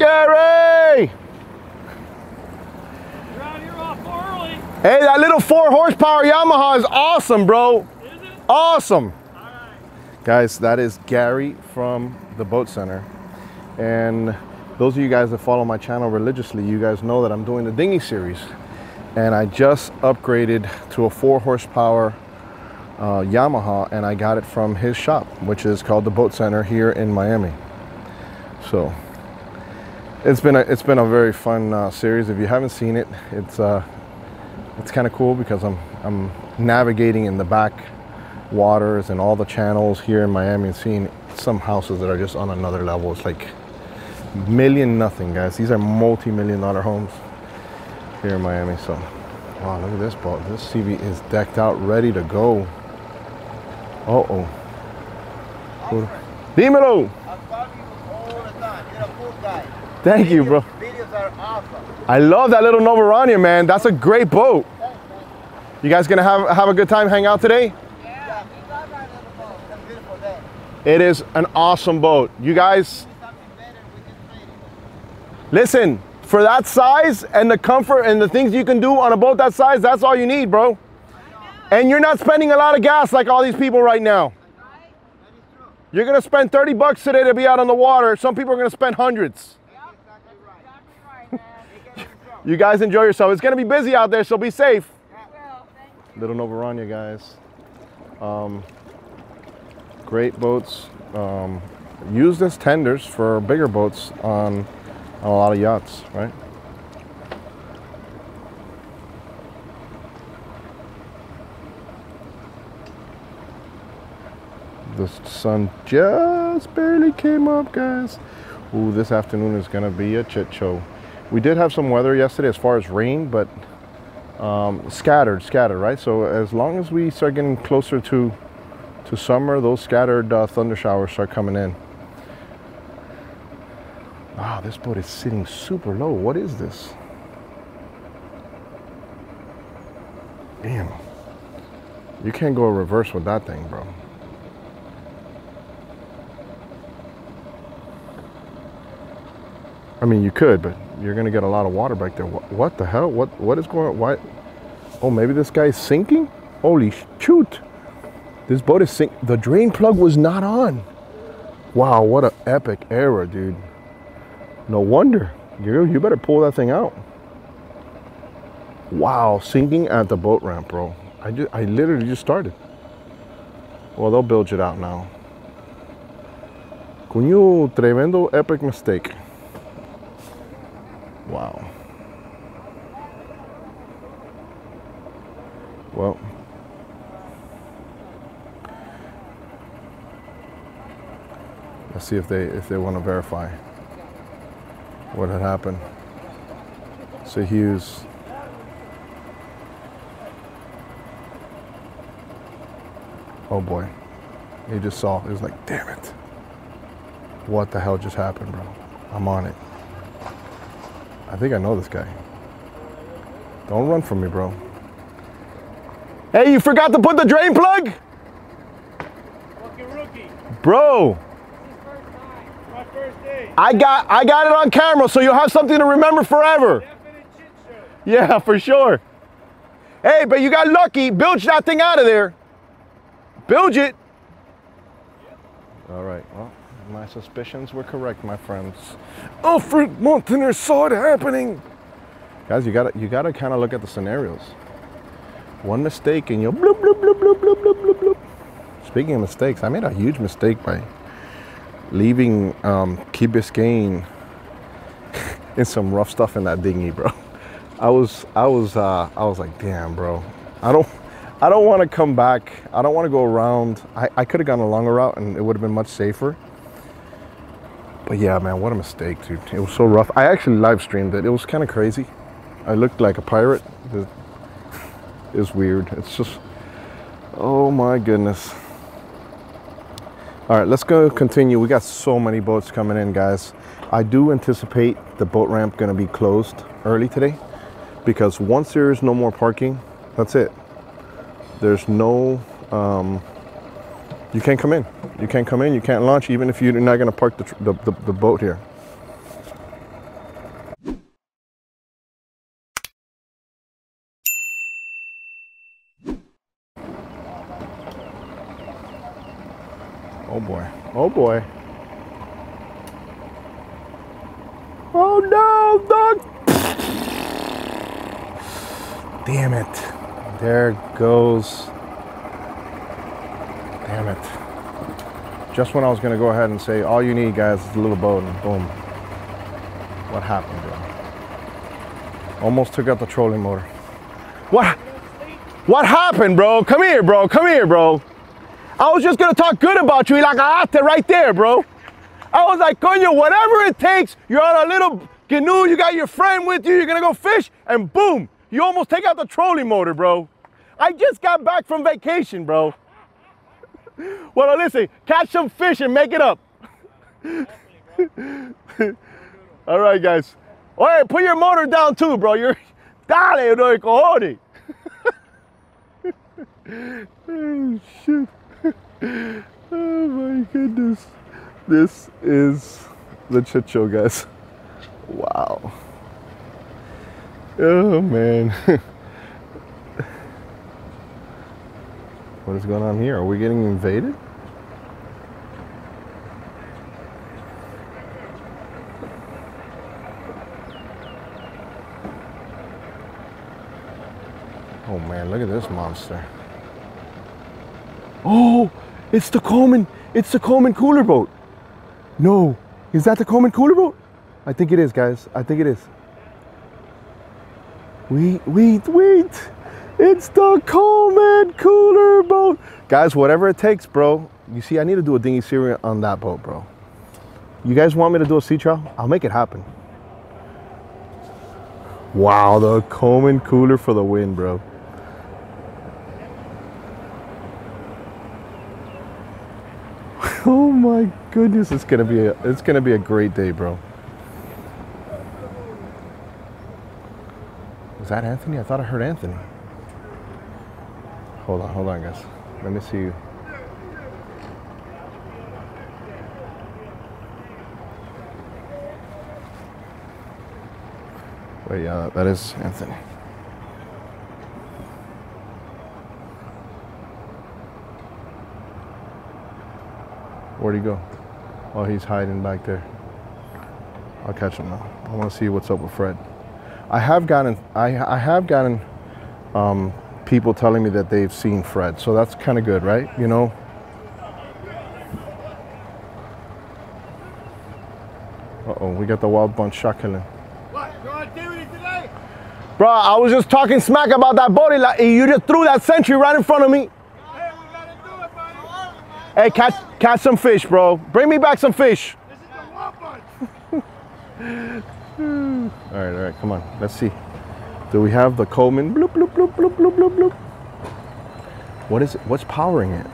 Gary! You're out here awful early. Hey, that little four horsepower Yamaha is awesome, bro. Is it? Awesome. All right. Guys, that is Gary from the Boat Center. And those of you guys that follow my channel religiously, you guys know that I'm doing the dinghy series. And I just upgraded to a four horsepower uh, Yamaha and I got it from his shop, which is called the Boat Center here in Miami. So it's been a, it's been a very fun uh, series. If you haven't seen it, it's uh, it's kind of cool because I'm I'm navigating in the back waters and all the channels here in Miami and seeing some houses that are just on another level. It's like million nothing, guys. These are multi-million dollar homes here in Miami. So, wow, look at this boat. This CV is decked out, ready to go. Uh oh. Dímelo. I follow you all the time. You're a cool guy. Thank you, bro. Videos are awesome. I love that little Novurania, man. That's a great boat. You guys gonna have have a good time, hang out today? Yeah, we love that little boat. It's a beautiful day. It is an awesome boat. You guys, Something better, we can trade it. listen, for that size and the comfort and the things you can do on a boat that size, that's all you need, bro. And you're not spending a lot of gas like all these people right now. That is true. You're gonna spend 30 bucks today to be out on the water. Some people are gonna spend hundreds. Exactly right. It strong. You guys enjoy yourself. It's gonna be busy out there, so be safe. Well, thank Little Novurania, guys. Um, great boats. Um, used as tenders for bigger boats on, on a lot of yachts, right? The sun just barely came up, guys. Ooh, this afternoon is gonna be a chit show. We did have some weather yesterday as far as rain, but um, scattered, scattered, right? So as long as we start getting closer to to summer, those scattered uh, thunder showers start coming in. Wow, this boat is sitting super low. What is this? Damn. You can't go reverse with that thing, bro. I mean, you could, but you're gonna get a lot of water back there. What, what the hell? What what is going on? Why? Oh, maybe this guy's sinking? Holy shoot! This boat is sink. The drain plug was not on. Wow, what an epic error, dude. No wonder. You you better pull that thing out. Wow, sinking at the boat ramp, bro. I just, I literally just started. Well, they'll bilge it out now. Coño, tremendo epic mistake. Wow. Well, let's see if they if they want to verify what had happened. So Hughes. Oh boy. He just saw. He was like, damn it. What the hell just happened, bro? I'm on it. I think I know this guy. Don't run from me, bro. Hey, you forgot to put the drain plug? Fucking rookie. Bro. I got I got it on camera so you'll have something to remember forever. Yeah, for sure. Hey, but you got lucky. Bilge that thing out of there. Bilge it. All right. Well, my suspicions were correct, my friends. Alfred Montaner saw it happening. Guys, you gotta you gotta kind of look at the scenarios. One mistake and you'll bloop bloop bloop bloop bloop bloop bloop bloop. Speaking of mistakes, I made a huge mistake by leaving um, Key Biscayne in some rough stuff in that dinghy, bro. I was I was uh, I was like, damn, bro. I don't I don't want to come back. I don't want to go around. I, I could have gone a longer route and it would have been much safer. But yeah, man, what a mistake, dude. It was so rough. I actually live streamed it. It was kind of crazy. I looked like a pirate. It it weird. It's just, oh my goodness. All right, let's go continue. We got so many boats coming in, guys. I do anticipate the boat ramp going to be closed early today because once there's no more parking, that's it. There's no, um, you can't come in. You can't come in. You can't launch even if you're not going to park the, the, the, the boat here. Oh boy. Oh boy. Oh no, dog! Damn it. There goes Damn it. Just when I was to go ahead and say, all you need, guys, is a little boat, and boom. What happened, bro? Almost took out the trolling motor. What? What happened, bro? Come here, bro. Come here, bro. I was just gonna talk good about you, like I it right there, bro. I was like, coño, whatever it takes, you're on a little canoe, you got your friend with you, you're gonna go fish, and boom, you almost take out the trolling motor, bro. I just got back from vacation, bro. Well, listen, catch some fish and make it up. All right, guys. All right, put your motor down too, bro. You're dale, no cojones. oh, shit. Oh my goodness. This is the chit show, guys. Wow. Oh man. What is going on here? Are we getting invaded? Oh man, look at this monster. Oh, it's the Coleman. It's the Coleman cooler boat. No, is that the Coleman cooler boat? I think it is, guys. I think it is. Wait, wait, wait. It's the Coleman cooler boat. Guys, whatever it takes, bro. You see, I need to do a dinghy series on that boat, bro. You guys want me to do a sea trial? I'll make it happen. Wow, the Coleman cooler for the win, bro. Oh my goodness, it's gonna be a it's gonna be a great day, bro. Was that Anthony? I thought I heard Anthony. Hold on, hold on, guys. Let me see you. Wait, yeah, that is Anthony. Where'd he go? Oh, he's hiding back there. I'll catch him now. I want to see what's up with Fred. I have gotten I, I have gotten um, people telling me that they've seen Fred, so that's kind of good, right? You know. Uh oh, we got the wild bunch shot killing. What? You on activity today? Bro, I was just talking smack about that body. Like, you just threw that sentry right in front of me. Hey, we gotta do it, buddy. Hey, catch catch some fish, bro. Bring me back some fish. This is the walk bunch. All right, all right, come on. Let's see. Do we have the Coleman? Bloop, bloop, bloop, bloop, bloop, bloop, bloop. What is it? What's powering it?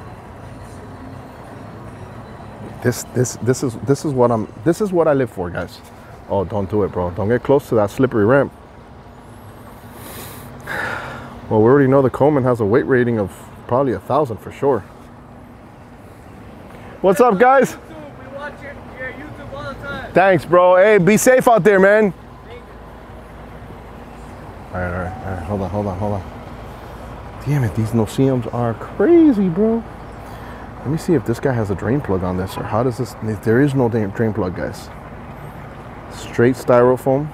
This, this, this is, this is what I'm, this is what I live for, guys. Oh, don't do it, bro. Don't get close to that slippery ramp. Well, we already know the Coleman has a weight rating of probably a thousand for sure. What's up, guys? We watch your, your YouTube all the time. Thanks, bro. Hey, be safe out there, man. All right, all right, all right. Hold on, hold on, hold on. Damn it, these no-see-ums are crazy, bro. Let me see if this guy has a drain plug on this, or how does this? There is no drain plug, guys. Straight styrofoam.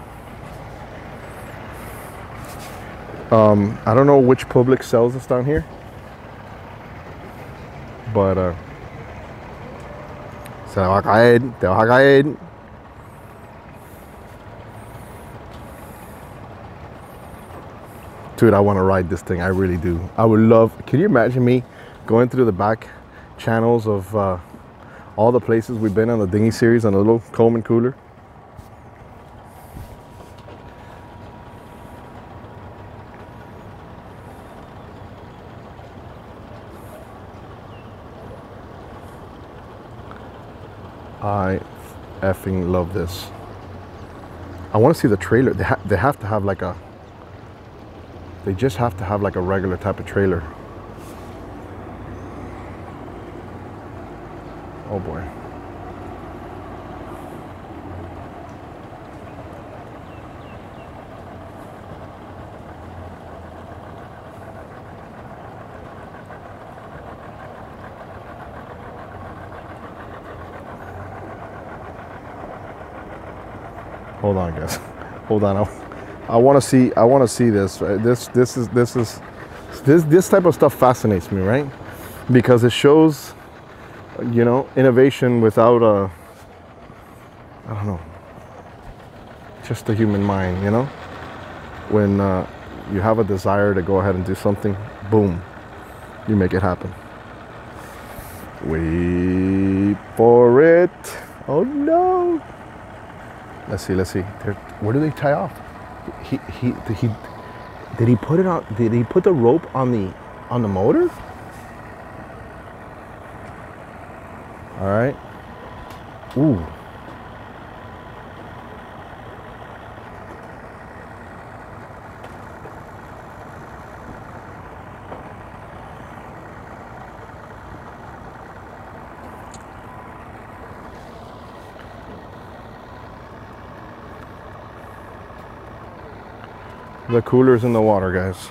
Um, I don't know which public sells this down here, but uh, se va a caer, te. Dude, I want to ride this thing. I really do. I would love. Can you imagine me going through the back channels of uh, all the places we've been on the dinghy series on a little Coleman cooler? I effing love this. I want to see the trailer. They, ha- they have to have like a. They just have to have like a regular type of trailer. Oh boy. Hold on, guys. Hold on. I, want to see. I want to see this. This. This is. This is. This. This type of stuff fascinates me, right? Because it shows, you know, innovation without a. I don't know. Just the human mind, you know. When uh, you have a desire to go ahead and do something, boom, you make it happen. Wait for it. Oh no. Let's see, let's see. There, where do they tie off? He, he, he, did he put it on, did he put the rope on the, on the motor? All right. Ooh. The cooler's in the water, guys.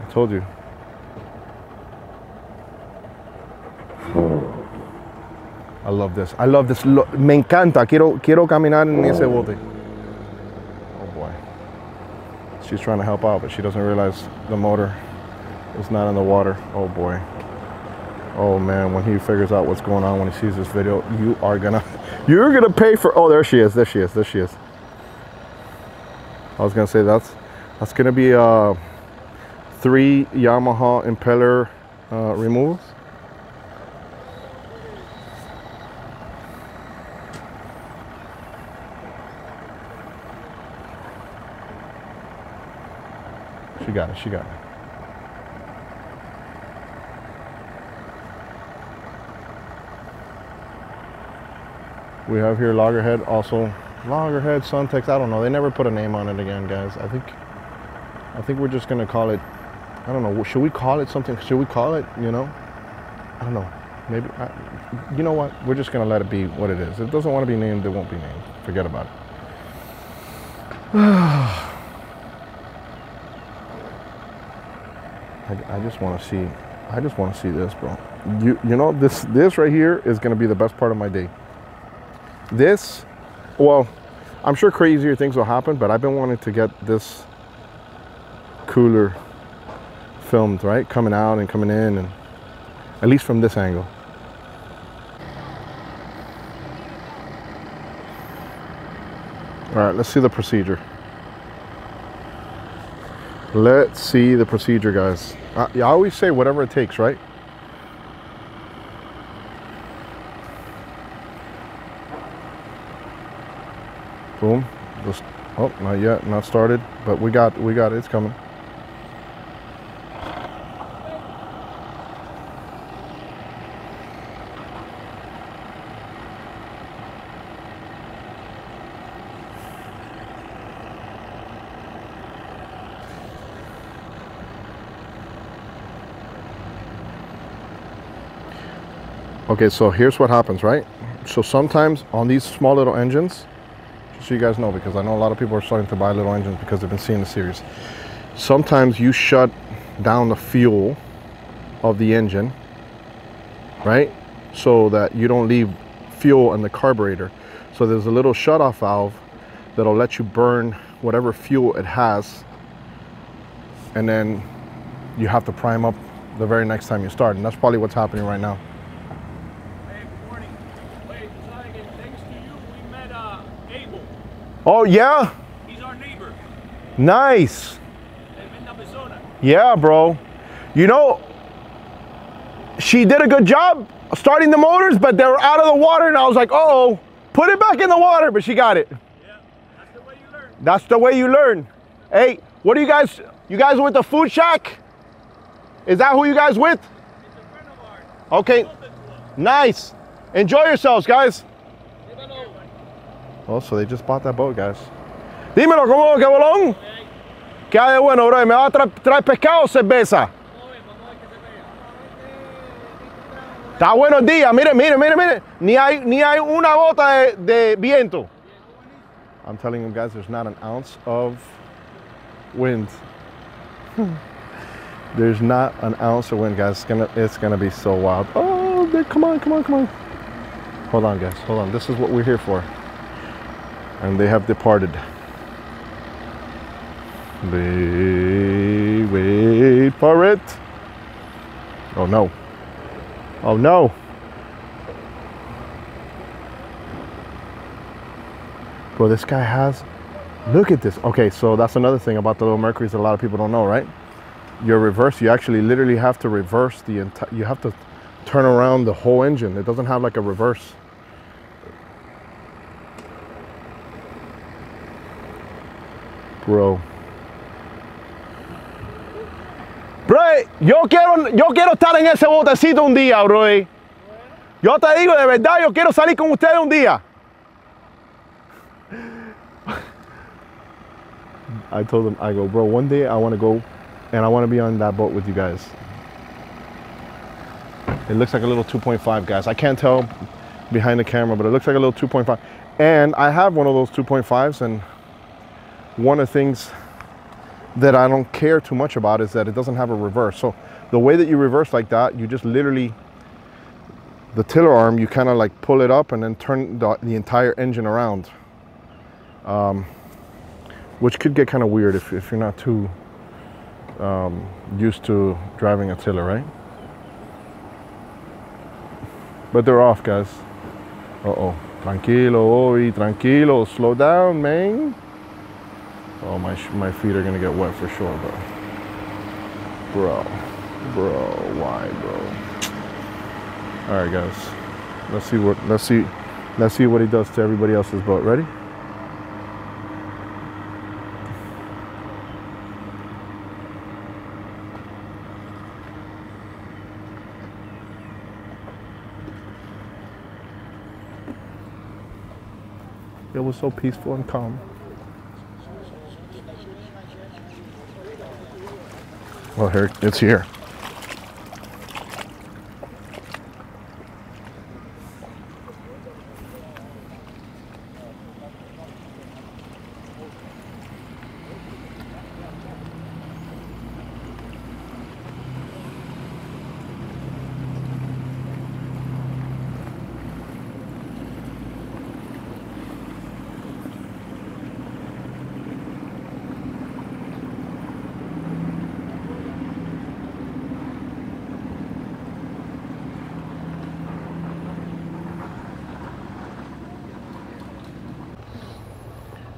I told you. I love this. I love this. Me encanta. Quiero, quiero caminar en ese bote. Oh boy. She's trying to help out, but she doesn't realize the motor is not in the water. Oh boy. Oh man, when he figures out what's going on when he sees this video, you are gonna, you're gonna pay for. Oh, there she is. There she is. There she is. I was gonna say that's that's gonna be uh, three Yamaha impeller uh, removals. She got it. She got it. We have here Loggerhead, also Loggerhead, Suntex. I don't know. They never put a name on it again, guys. I think, I think we're just gonna call it. I don't know. Should we call it something? Should we call it? You know, I don't know. Maybe. I, you know what? We're just gonna let it be what it is. It doesn't want to be named. It won't be named. Forget about it. I, I just want to see. I just want to see this, bro. You you know this this right here is gonna be the best part of my day. This, well, I'm sure crazier things will happen, but I've been wanting to get this cooler filmed, right? Coming out and coming in, and at least from this angle. All right, let's see the procedure. Let's see the procedure, guys. Uh, I, I always say whatever it takes, right? Boom. Just, oh, not yet, not started, but we got, we got it. It's coming. Okay, so here's what happens, right? So sometimes on these small little engines, so you guys know, because I know a lot of people are starting to buy little engines because they've been seeing the series. Sometimes you shut down the fuel of the engine, right? So that you don't leave fuel in the carburetor. So there's a little shut-off valve that'll let you burn whatever fuel it has, and then you have to prime up the very next time you start. And that's probably what's happening right now. Hey, good morning. Wait, Flanagan, thanks to you, we met uh, Abel. Oh yeah, He's our neighbor nice. Yeah, bro. You know, she did a good job starting the motors, but they were out of the water, and I was like, oh, put it back in the water, but she got it. Yeah, that's the way you learn. That's the way you learn. Hey, what are you guys? You guys with the food shack? Is that who you guys with? It's a friend of ours. Okay, Open to us. nice. Enjoy yourselves, guys. Oh, so they just bought that boat, guys. Dímelo, ¿cómo que bolón? ¿Qué hay de bueno, bro? ¿Me va a tra- traer pescado o cerveza? Está buenos días, mire, mire, mire, mire. Ni hay, ni hay una gota de, de viento. I'm telling you guys, there's not an ounce of wind. there's not an ounce of wind, guys. It's gonna, it's gonna be so wild. Oh, come on, come on, come on. Hold on, guys. Hold on. This is what we're here for. And they have departed. Wait, wait for it. Oh no. Oh no. Bro, this guy has. Look at this. Okay, so that's another thing about the little Mercuries that a lot of people don't know, right? Your reverse, you actually literally have to reverse the entire. You have to turn around the whole engine. It doesn't have like a reverse. Bro. Bro, yo quiero, yo quiero estar en ese botecito un día, bro. Yo te digo, de verdad, yo quiero salir con ustedes un día. I told him, I go, bro, one day I want to go and I want to be on that boat with you guys. It looks like a little 2.5, guys. I can't tell behind the camera, but it looks like a little 2.5. And I have one of those 2.5s, and one of the things that I don't care too much about is that it doesn't have a reverse. So the way that you reverse like that, you just literally, the tiller arm, you kind of like pull it up and then turn the, the entire engine around. Um, which could get kind of weird if, if you're not too um, used to driving a tiller, right? But they're off, guys. Uh-oh. Tranquilo, Ori, tranquilo. Slow down, man. Oh, my, my feet are gonna get wet for sure, bro. Bro. Bro, why, bro? All right, guys. Let's see what, let's see, let's see what he does to everybody else's boat. Ready? It was so peaceful and calm. Well, here it's here.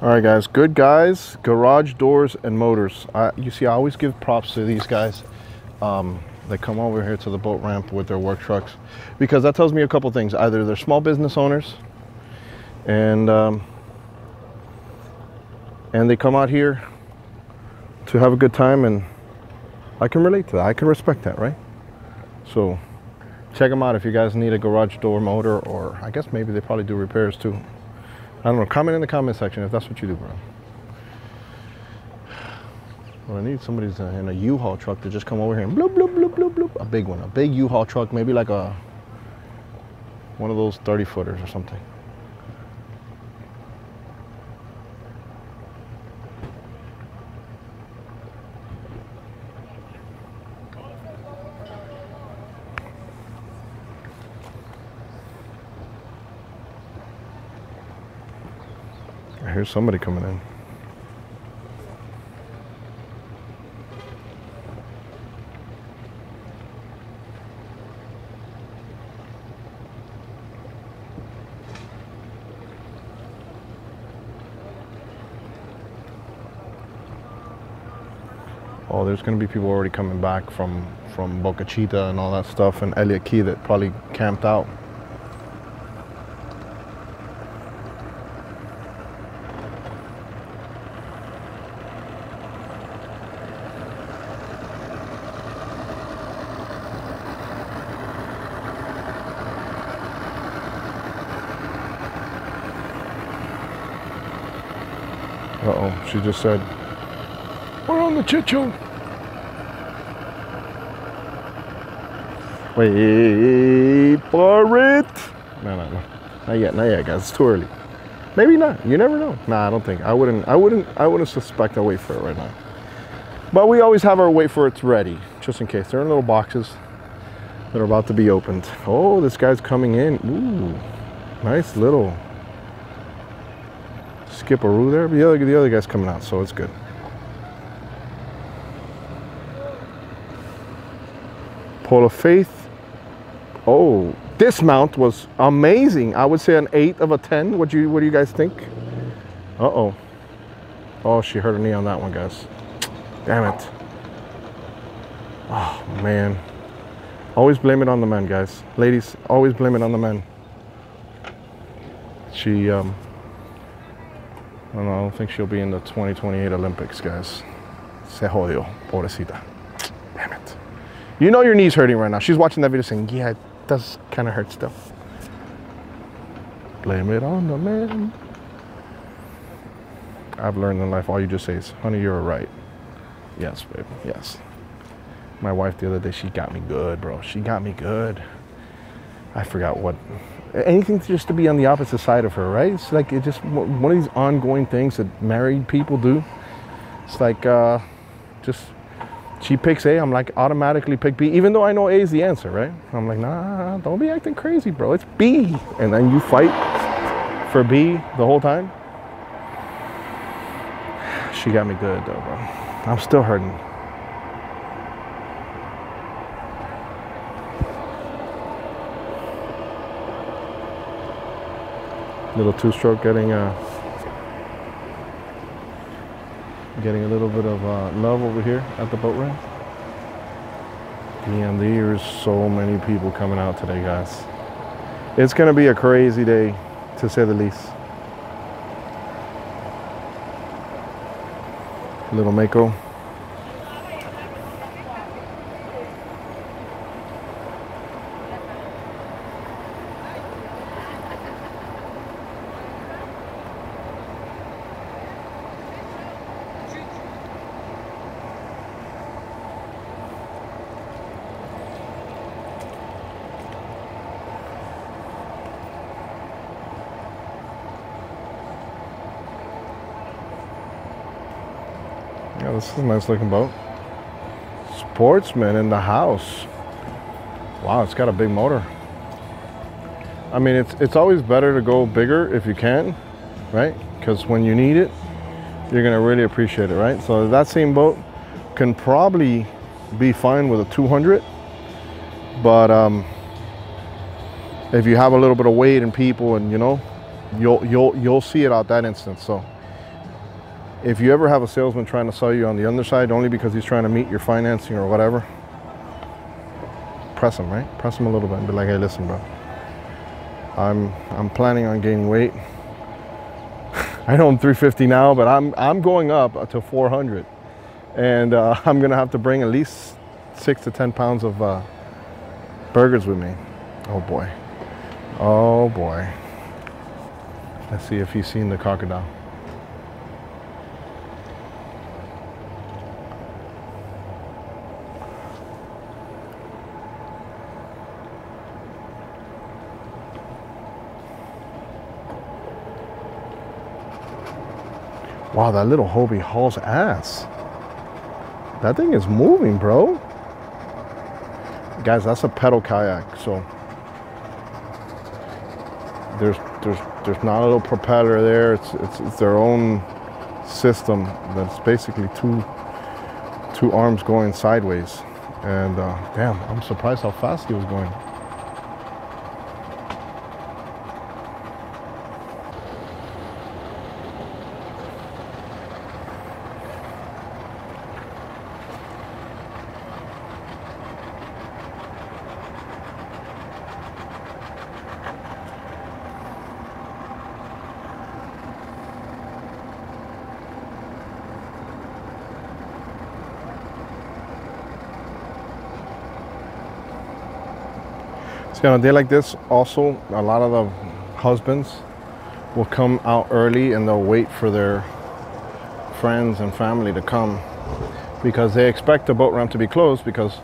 All right, guys. Good guys. Garage doors and motors. I, you see, I always give props to these guys. Um, they come over here to the boat ramp with their work trucks because that tells me a couple things. Either they're small business owners, and um, and they come out here to have a good time, and I can relate to that. I can respect that, right? So check them out if you guys need a garage door motor, or I guess maybe they probably do repairs too. I don't know. Comment in the comment section if that's what you do, bro. Well, I need somebody's uh, in a U-Haul truck to just come over here and bloop, bloop, bloop, bloop, bloop. A big one, a big U-Haul truck, maybe like a one of those 30 footers or something. Hear somebody coming in. Oh, there's going to be people already coming back from from Boca Chica and all that stuff, and Elliott Key that probably camped out. Uh oh, she just said, We're on the chit show. Wait for it. No, no, no. Not yet, not yet, guys. It's too early. Maybe not. You never know. Nah, I don't think. I wouldn't I wouldn't I wouldn't suspect I wait for it right now. But we always have our wait for it's ready, just in case. They're in little boxes that are about to be opened. Oh, this guy's coming in. Ooh. Nice little Skipperoo there. But the other, the other guy's coming out, so it's good. Pole of Faith. Oh, this mount was amazing. I would say an eight of a ten. What do you What do you guys think? Uh oh. Oh, she hurt her knee on that one, guys. Damn it. Oh man. Always blame it on the men, guys. Ladies, always blame it on the men. She, um, I don't I don't think she'll be in the 2028 Olympics, guys. Se jodió, pobrecita. Damn it. You know your knee's hurting right now. She's watching that video saying, yeah, it does kind of hurt still. Blame it on the man. I've learned in life all you just say is, honey, you're right. Yes, baby, yes. My wife the other day, she got me good, bro. She got me good. I forgot what. Anything just to be on the opposite side of her, right? It's like it just one of these ongoing things that married people do. It's like uh, just she picks A, I'm like automatically pick B, even though I know A is the answer, right? I'm like, nah, don't be acting crazy, bro. It's B, and then you fight for B the whole time. She got me good though, bro. I'm still hurting. Little two-stroke getting uh, getting a little bit of uh, love over here at the boat ramp. Damn, there's so many people coming out today, guys. It's gonna be a crazy day, to say the least. Little Mako. This is a nice looking boat. Sportsman in the house. Wow, it's got a big motor. I mean, it's it's always better to go bigger if you can, right? Because when you need it, you're gonna really appreciate it, right? So that same boat can probably be fine with a 200, but um, if you have a little bit of weight and people, and you know, you'll you'll you'll see it out that instance. So if you ever have a salesman trying to sell you on the underside only because he's trying to meet your financing or whatever, press him, right? Press him a little bit and be like, hey, listen, bro. I'm I'm planning on gaining weight. I know I'm 350 now, but I'm I'm going up to 400, and uh, I'm gonna have to bring at least six to 10 pounds of uh, burgers with me. Oh boy, oh boy. Let's see if he's seen the crocodile. Wow, that little Hobie hauls ass. That thing is moving, bro. Guys, that's a pedal kayak, so there's there's there's not a little propeller there. It's it's, it's their own system that's basically two two arms going sideways. And uh, damn, I'm surprised how fast he was going. See, on a day like this, also, a lot of the husbands will come out early and they'll wait for their friends and family to come because they expect the boat ramp to be closed because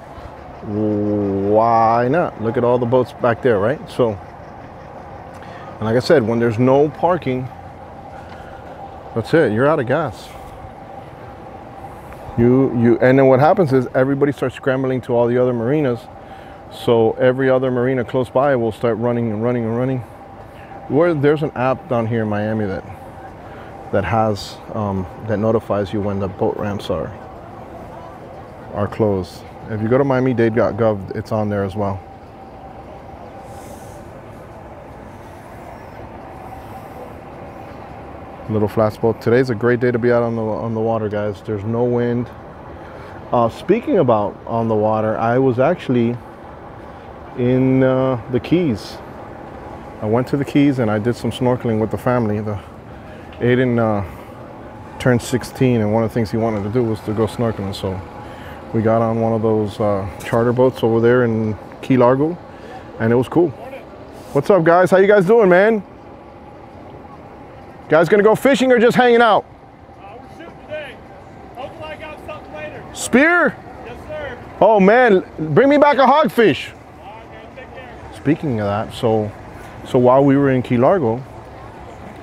why not? Look at all the boats back there, right? So, and like I said, when there's no parking, that's it. You're out of gas. You you and then what happens is everybody starts scrambling to all the other marinas so every other marina close by will start running and running and running. Where there's an app down here in Miami that that has um, that notifies you when the boat ramps are are closed. If you go to miami-dade.gov, it's on there as well. Little flats boat. Today's a great day to be out on the on the water, guys. There's no wind. Uh, speaking about on the water, I was actually in uh, the Keys. I went to the Keys and I did some snorkeling with the family. The Aiden uh, turned 16, and one of the things he wanted to do was to go snorkeling. So we got on one of those uh, charter boats over there in Key Largo, and it was cool. What's up, guys? How you guys doing, man? Guys, gonna go fishing or just hanging out? Uh, we're shooting today. Hopefully I got something later. Spear? Yes, sir. Oh man, bring me back a hogfish. All right, man. Take care. Speaking of that, so so while we were in Key Largo,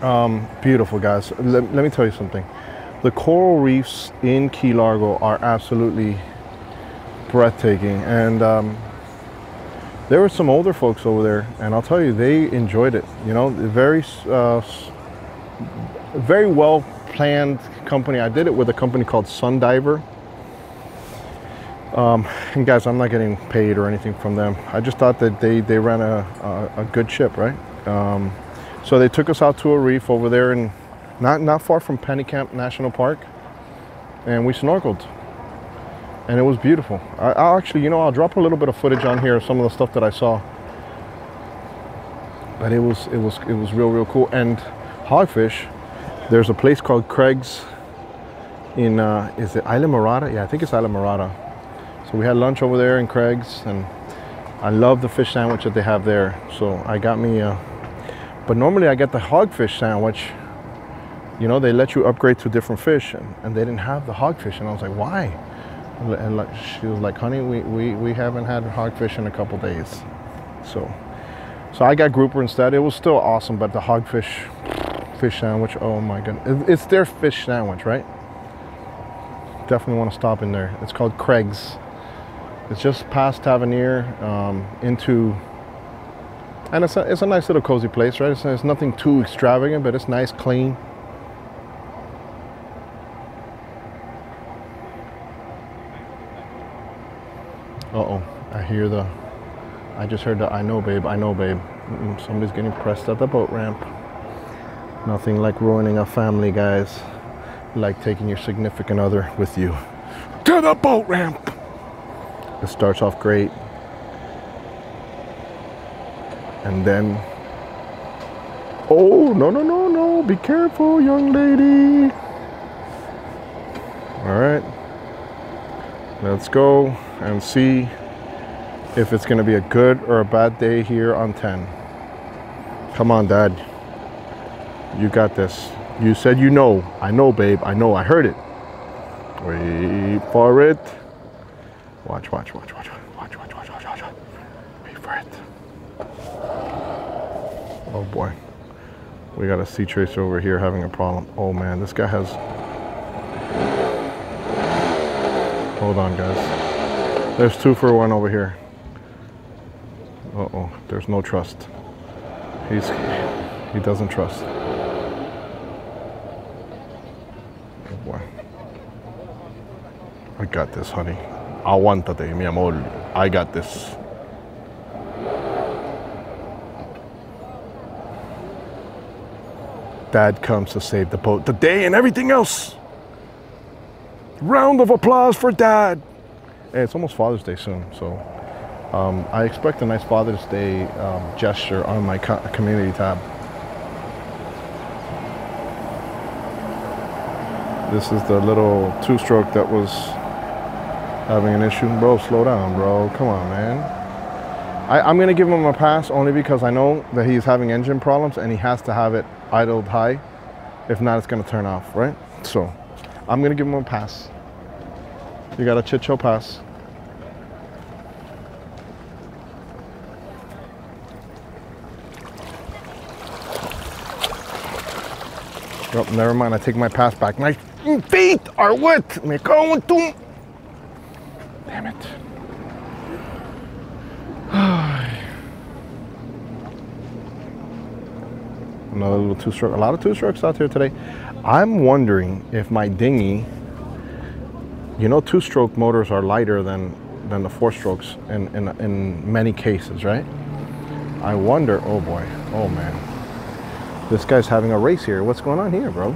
um, beautiful guys. Let, let me tell you something. The coral reefs in Key Largo are absolutely breathtaking, and um, there were some older folks over there, and I'll tell you, they enjoyed it. You know, very uh, very well planned company. I did it with a company called Sundiver. Um, and guys, I'm not getting paid or anything from them. I just thought that they, they ran a, a, a good ship, right? Um, so they took us out to a reef over there and not, not far from Pennekamp National Park. And we snorkeled. And it was beautiful. I, I'll actually, you know, I'll drop a little bit of footage on here of some of the stuff that I saw. But it was it was it was real real cool. And hogfish, there's a place called Craig's in uh, is it Islamorada? Yeah, I think it's Islamorada. So we had lunch over there in Craig's, and I love the fish sandwich that they have there. So I got me a. But normally I get the hogfish sandwich. You know, they let you upgrade to different fish, and, and they didn't have the hogfish, and I was like, why? And like, she was like, honey, we, we, we haven't had hogfish in a couple days. So, so I got grouper instead. It was still awesome, but the hogfish fish sandwich, oh my goodness, it's their fish sandwich, right? Definitely want to stop in there. It's called Craig's. It's just past Tavernier um, into, and it's a, it's a nice little cozy place, right? It's, it's nothing too extravagant, but it's nice, clean. Uh oh, I hear the, I just heard the I know babe, I know babe. Somebody's getting pressed at the boat ramp. Nothing like ruining a family, guys. Like taking your significant other with you to the boat ramp. It starts off great. And then, oh, no, no, no, no, be careful, young lady. All right, let's go and see if it's going to be a good or a bad day here on 10. Come on, Dad. You got this. You said you know. I know, babe. I know. I heard it. Wait for it. Watch, watch, watch, watch, watch, watch, watch, watch, watch, watch. Wait for it. Oh boy. We got a sea tracer over here having a problem. Oh man, this guy has. Hold on, guys. There's two for one over here. Uh oh, there's no trust. He's he doesn't trust. Oh boy. I got this, honey. Aguántate, mi amor. I got this. Dad comes to save the boat today and everything else. Round of applause for Dad. Hey, it's almost Father's Day soon, so um, I expect a nice Father's Day um, gesture on my co- community tab. This is the little two-stroke that was having an issue. Bro, slow down, bro. Come on, man. I, I'm gonna give him a pass only because I know that he's having engine problems and he has to have it idled high. If not, it's gonna turn off, right? So I'm gonna give him a pass. You got a chit show pass. Oh, never mind. I take my pass back. My feet are wet. Me cago en tu. Damn it. Another little two stroke. A lot of two strokes out here today. I'm wondering if my dinghy, you know, two stroke motors are lighter than than the four strokes in, in, in many cases, right? I wonder, oh boy, oh man. This guy's having a race here. What's going on here, bro?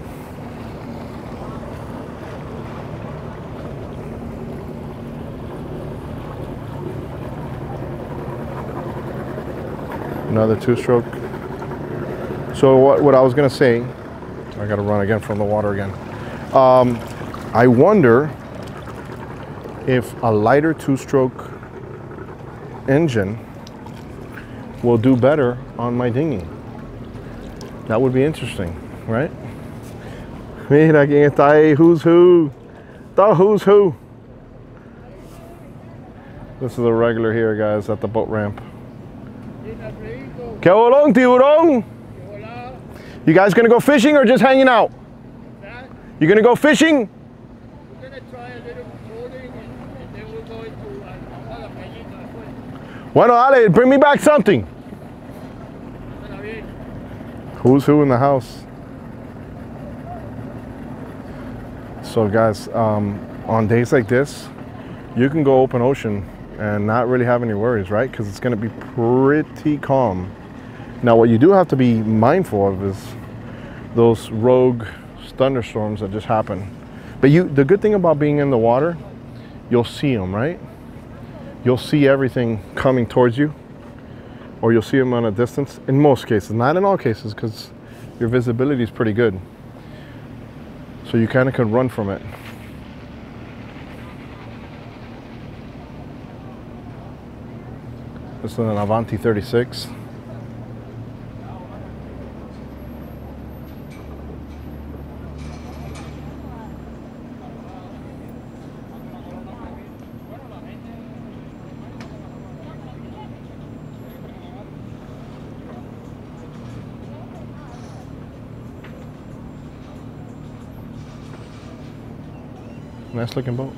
Another two stroke. So what, what I was gonna say, I gotta run again from the water again. Um, I wonder if a lighter two-stroke engine will do better on my dinghy. That would be interesting, right? Mira quién está ahí, who's who. The who's who. This is a regular here, guys, at the boat ramp. Que bolón, tiburón? You guys gonna go fishing or just hanging out? You gonna go fishing? We're gonna try a little floating and, then we'll go into uh. Bueno, Ale, bring me back something. Who's who in the house? So, guys, um, on days like this, you can go open ocean and not really have any worries, right? Because it's going to be pretty calm. Now, what you do have to be mindful of is those rogue thunderstorms that just happen. But you, the good thing about being in the water, you'll see them, right? You'll see everything coming towards you, or you'll see them on a distance. In most cases, not in all cases, because your visibility is pretty good. So you kind of can run from it. This is an Avanti 36. Nice looking boat.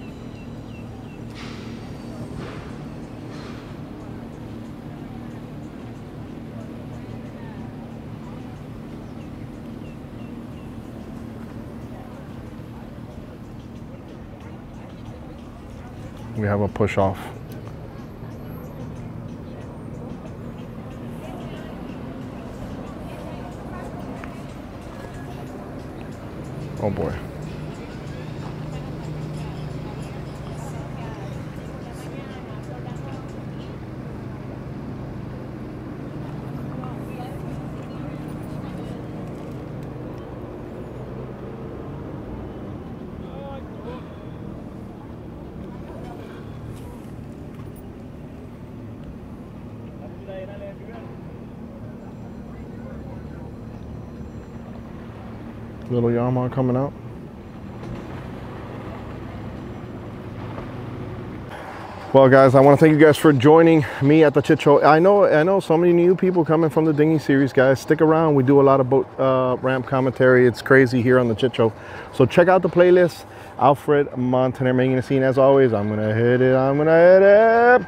We have a push off. Oh boy. Little Yamaha coming out. Well, guys, I want to thank you guys for joining me at the Chit Show. I know, I know, so many new people coming from the dinghy series, guys. Stick around. We do a lot of boat uh, ramp commentary. It's crazy here on the Chit Show. So check out the playlist. Alfred Montaner making a scene as always. I'm gonna hit it. I'm gonna hit it.